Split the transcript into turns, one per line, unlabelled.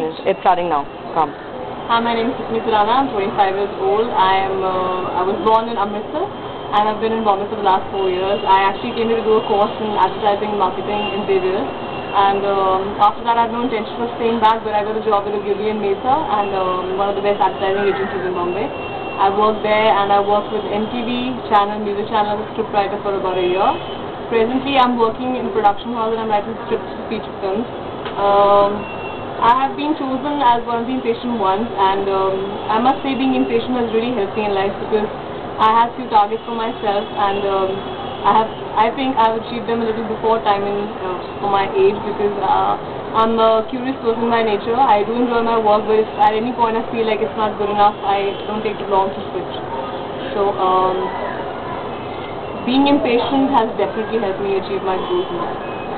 It's starting now. Come.
Hi, my name is Sukhmani Sadana. I'm 25 years old. I am. Uh, I was born in Amritsar, and I've been in Bombay for the last four years. I actually came here to do a course in advertising marketing in Xavier. And um, after that, I had no intention of staying back, but I got a job with Ogilvy and Mather, and um, one of the best advertising agencies in Bombay. I worked there, and I worked with MTV channel, music channel, as a scriptwriter for about a year. Presently, I'm working in production house, and I'm writing scripts for feature films. Um, I have been chosen as one of the impatient ones and um, I must say being impatient has really helped me in life because I have few targets for myself and um, I have I think I have achieved them a little before time in uh, for my age because uh, I'm a curious person by nature. I do enjoy my work but if at any point I feel like it's not good enough I don't take too long to switch. So um, being impatient has definitely helped me achieve my goals in.